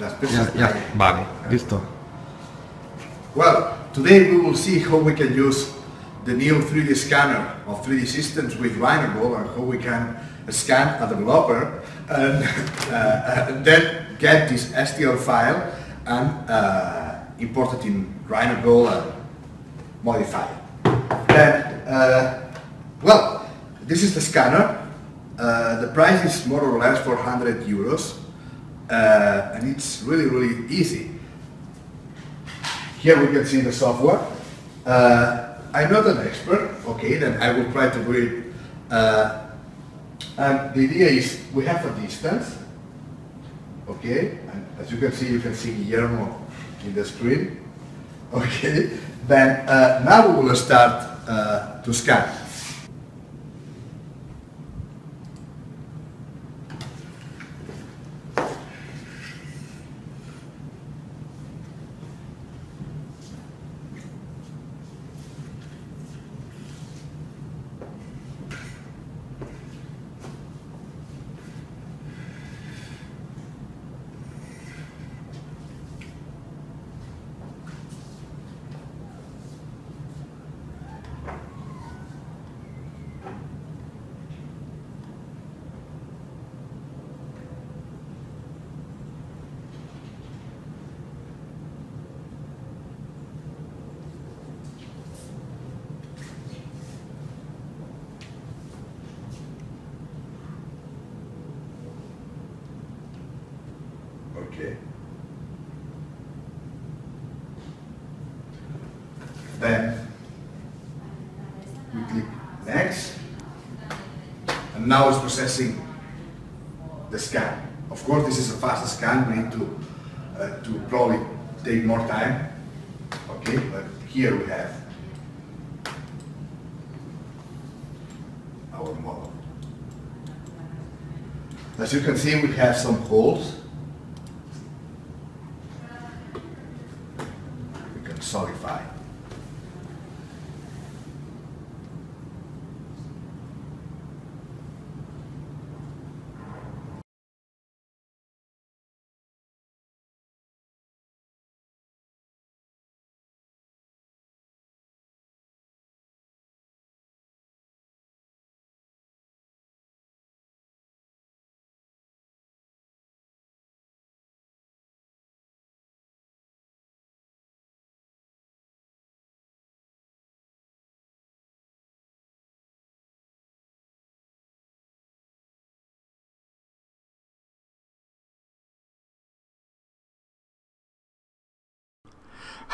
las Ya, piezas. ya, vale, listo. Well, today we will see how we can use the new 3D scanner of 3D systems with RhinoGold and how we can scan a developer and, uh, and then get this STL file and uh, import it in RhinoGold and modify it. Then, uh, well, this is the scanner. Uh, the price is more or less 400 euros uh, and it's really, really easy. Here we can see the software. Uh, I'm not an expert, okay, then I will try to do it. Uh, and the idea is we have a distance, okay, and as you can see, you can see Guillermo in the screen, okay. Then uh, now we will start uh, to scan. Okay. Then we click next. And now it's processing the scan. Of course, this is a fast scan. We need to, uh, to probably take more time. Okay, but here we have our model. As you can see, we have some holes. We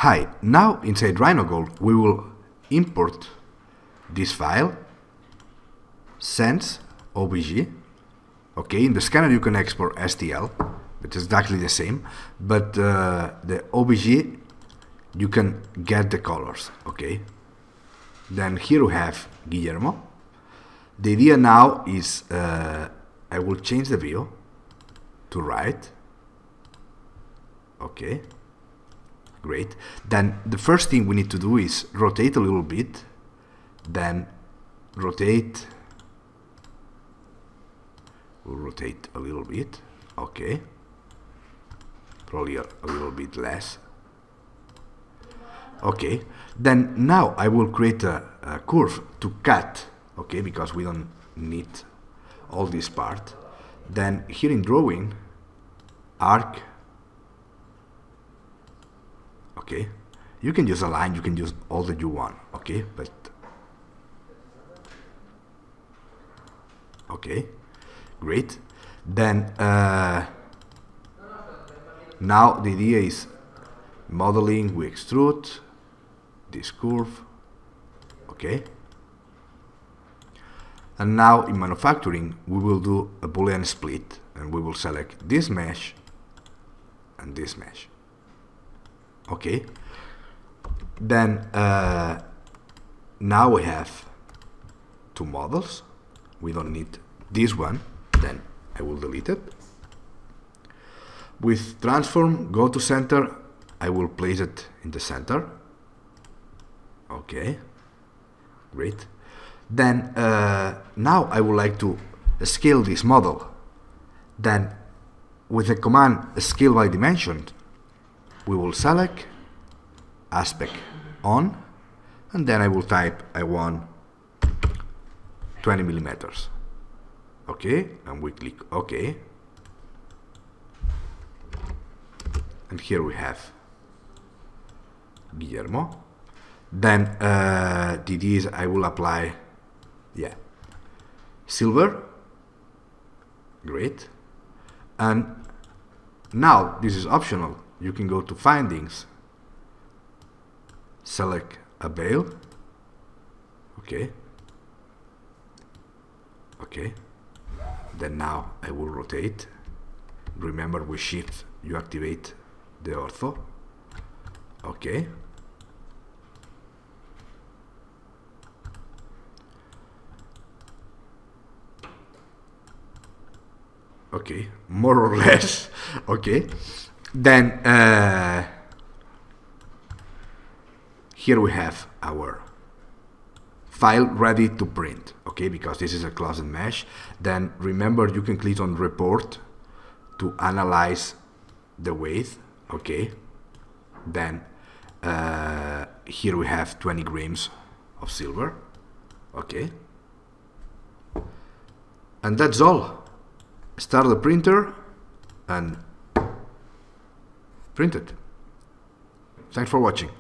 Hi, now inside RhinoGold we will import this file, sense obj. Okay, in the scanner you can export STL, which is exactly the same, but uh, the obj you can get the colors. Okay, then here we have Guillermo. The idea now is uh, I will change the view to right. Okay great. Then the first thing we need to do is rotate a little bit, then rotate, we'll rotate a little bit, okay, probably a, a little bit less. Okay, then now I will create a, a curve to cut, okay, because we don't need all this part. Then here in drawing, arc, okay? You can use a line you can use all that you want okay? But okay great. Then uh, now the idea is modeling we extrude this curve okay? And now in manufacturing we will do a boolean split and we will select this mesh and this mesh okay. Then uh, now we have two models. We don't need this one. Then I will delete it. With transform go to center. I will place it in the center. Okay. Great. Then uh, now I would like to scale this model. Then with the command scale by dimension, we will select aspect on, and then I will type I want 20 millimeters. Okay, and we click OK. And here we have Guillermo. Then uh, is I will apply, yeah, silver. Great. And now this is optional. You can go to findings, select a bail. Okay. Okay. Then now I will rotate. Remember with shift you activate the ortho. Okay. okay more or less okay then uh, here we have our file ready to print okay? Because this is a closed mesh. Then remember you can click on report to analyze the weight okay? Then uh, here we have 20 grams of silver okay? And that's all. Start the printer and print it. Thanks for watching.